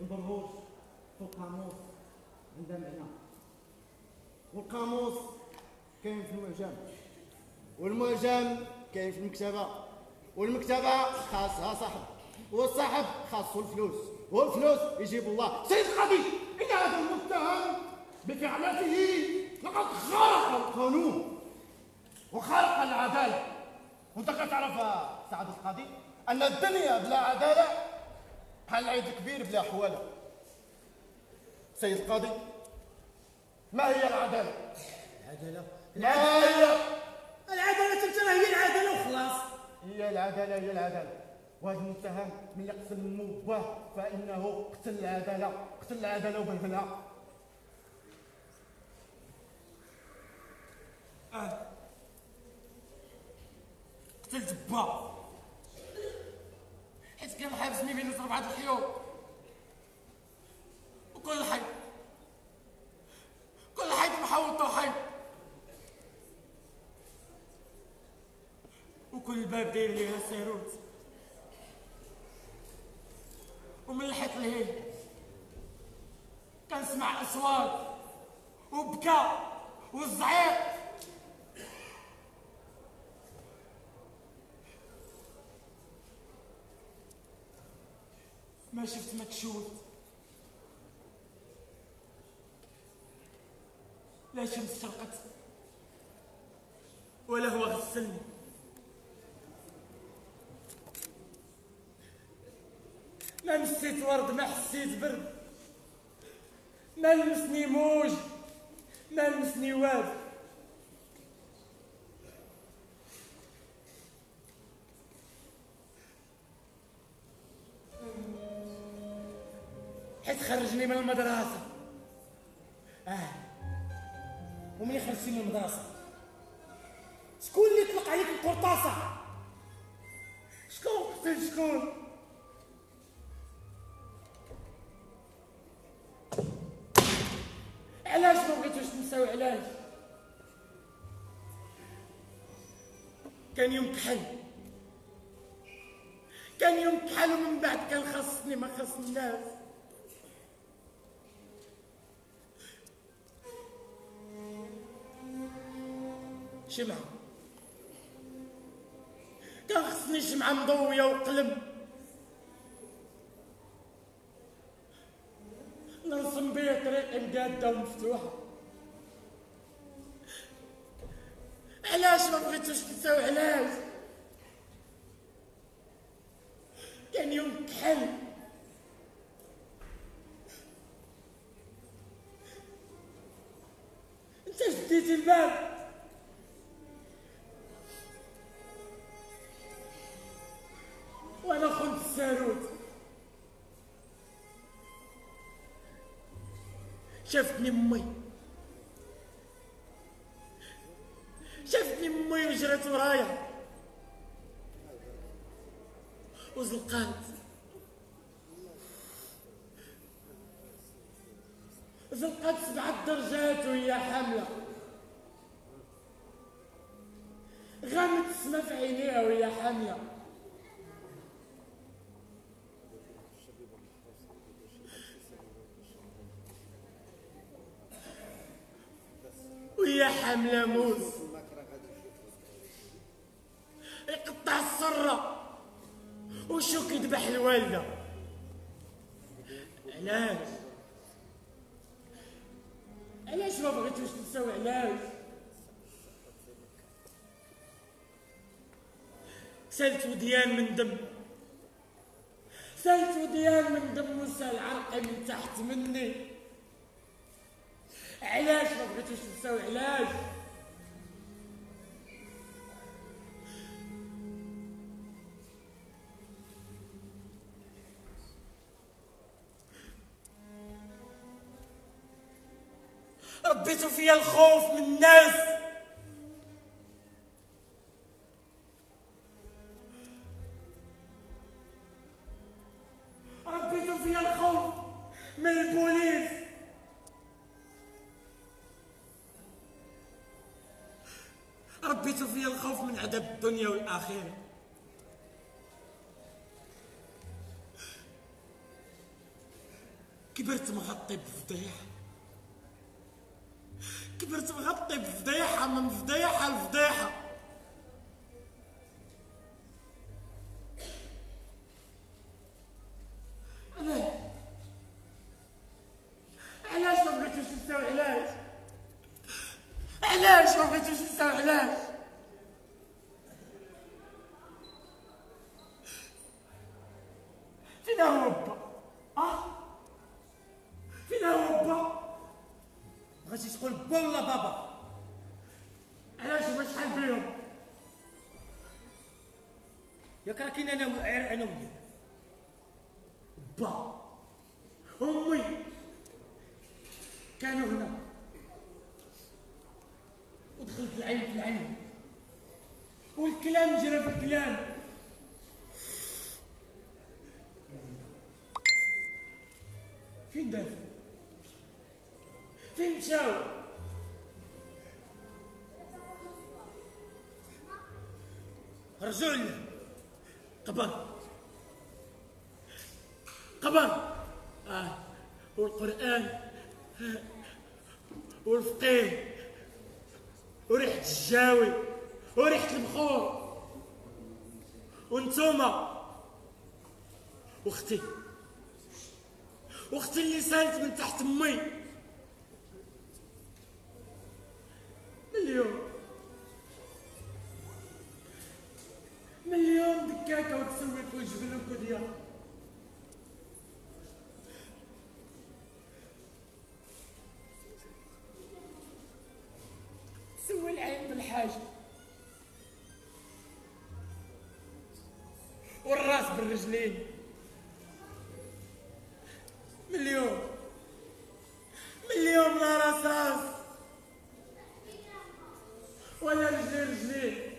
البرغوث في القاموس عندها معنى والقاموس كاين في المعجم والمعجم كاين في المكتبة والمكتبة خاصها صاحب والصاحب خاصة الفلوس. والفلوس يجيب الله. سيد القاضي إن هذا المتهم بفعلته لقد خرق القانون وخرق العدالة وانت كتعرف سعادة القاضي. أن الدنيا بلا عدالة. بحال عيد كبير بلا حوالة؟ سيد القاضي ما هي؟ العدالة؟ ما هي؟ العدالة ترى هي العدالة وخلاص. هي العدالة هي العدالة. وهذا المتهم من يقتل مواه فإنه قتل العدالة قتل العدالة وبهدلها آه. قتلت با كان حابسني بين ربعة الحيوط وكل حي كل حي محوط حي وكل باب داير ليها سيروت ومن لحيت لهيه كنسمع أصوات. وبكى والزعيق. ما شفت مكشوف لا شمس شرقت ولا هو غسلني. ما مسيت ورد ما حسيت برد. ما لمسني موج ما لمسني واد. حيت خرجني من المدرسة. آه. وملي خرجتي من المدرسة؟ شكون اللي طلق عليك القرطاسة؟ شكون؟ قتل شكون؟ علاش ما بغيتوش تنساو علاش؟ كان يوم كحل. كان يوم كحل ومن بعد كان خصني ما خص شمعة كان خصني شمعة مضوية وقلم. نرسم بيه طريق مقادة ومفتوحة. علاش ما بغيتوش تنساو علاش كان يوم كحل. انت شديتي الباب. شافتني امي شافتني امي وجرت ورايا وزلقات زلقات سبعة درجات وهي حاملة غامت السما في عينيها وهي حاملة وهي حاملة موز. يقطع السرة وشوك يذبح الوالدة. علاش؟ علاش ما بغيتوش تنساو علاش؟ سالت وديان من دم. سالت وديان من دم وسأل عرقي من تحت مني. علاش ما بغيتوش تنساو علاش ربيتوا فيا الخوف من الناس. ربيتوا فيا الخوف من البوليس. الخوف من عذاب الدنيا والآخرة. كبرت مغطي بفضيحة. كبرت مغطي بفضيحة من فضيحة لفضيحة. فين هو با أه؟ فين هو با بغيتي تقول با ولا بابا. علاش هما شحال فيهم؟ ياك راه كاين أنا غير أنا وياك. با. أمي. كانوا هنا. ودخلت العين في العين. والكلام جرى في الكلام. داز فين مشاو رجعوا لنا قبر قبر آه. والقرآن. آه. والفقيه. وريحة الجاوي. وريحة البخور وانتوما. واختي. واختي اللي سالت من تحت امي من اليوم دكاكة وتسوي في الجبل وكديا سوي العين بالحاجة. والراس بالرجلين. Milhão. Milhão na raças. Olha o eles, eles.